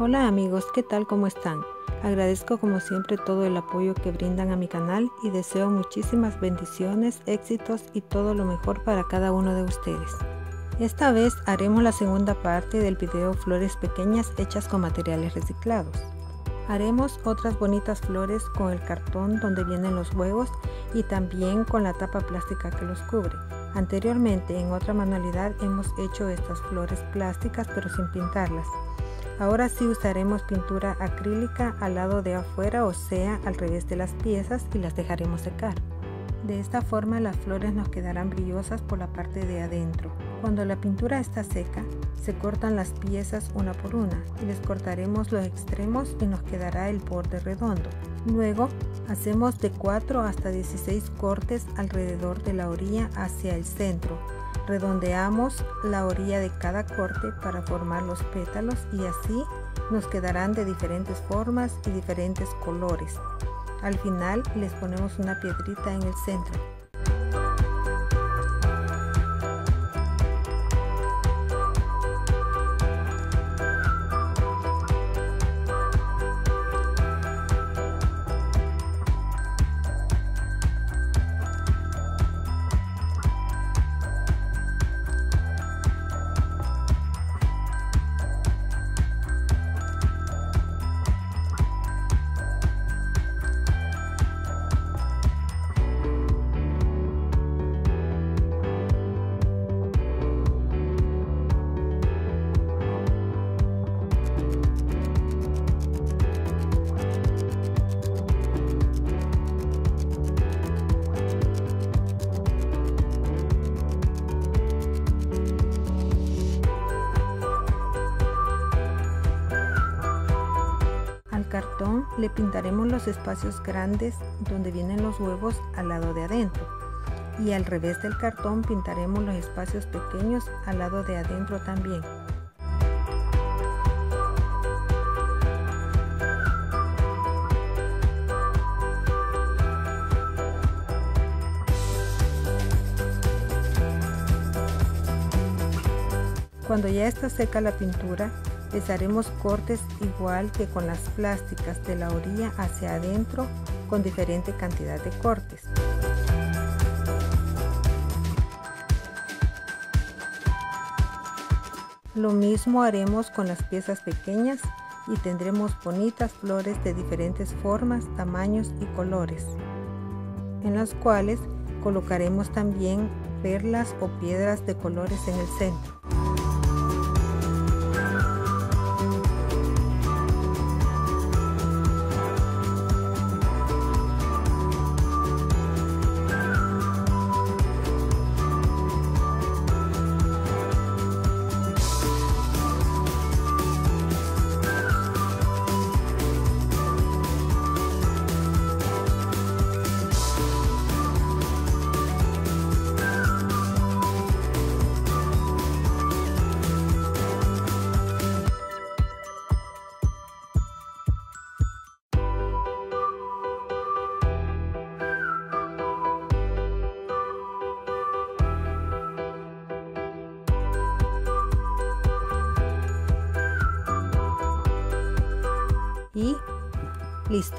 Hola amigos, ¿qué tal? ¿Cómo están? Agradezco como siempre todo el apoyo que brindan a mi canal y deseo muchísimas bendiciones, éxitos y todo lo mejor para cada uno de ustedes. Esta vez haremos la segunda parte del video flores pequeñas hechas con materiales reciclados. Haremos otras bonitas flores con el cartón donde vienen los huevos y también con la tapa plástica que los cubre. Anteriormente en otra manualidad hemos hecho estas flores plásticas pero sin pintarlas. Ahora sí usaremos pintura acrílica al lado de afuera o sea al revés de las piezas y las dejaremos secar. De esta forma las flores nos quedarán brillosas por la parte de adentro. Cuando la pintura está seca, se cortan las piezas una por una y les cortaremos los extremos y nos quedará el borde redondo. Luego hacemos de 4 hasta 16 cortes alrededor de la orilla hacia el centro Redondeamos la orilla de cada corte para formar los pétalos y así nos quedarán de diferentes formas y diferentes colores. Al final les ponemos una piedrita en el centro. Le pintaremos los espacios grandes donde vienen los huevos al lado de adentro y al revés del cartón pintaremos los espacios pequeños al lado de adentro también. Cuando ya está seca la pintura, les haremos cortes igual que con las plásticas de la orilla hacia adentro con diferente cantidad de cortes. Lo mismo haremos con las piezas pequeñas y tendremos bonitas flores de diferentes formas, tamaños y colores, en las cuales colocaremos también perlas o piedras de colores en el centro. Y listo.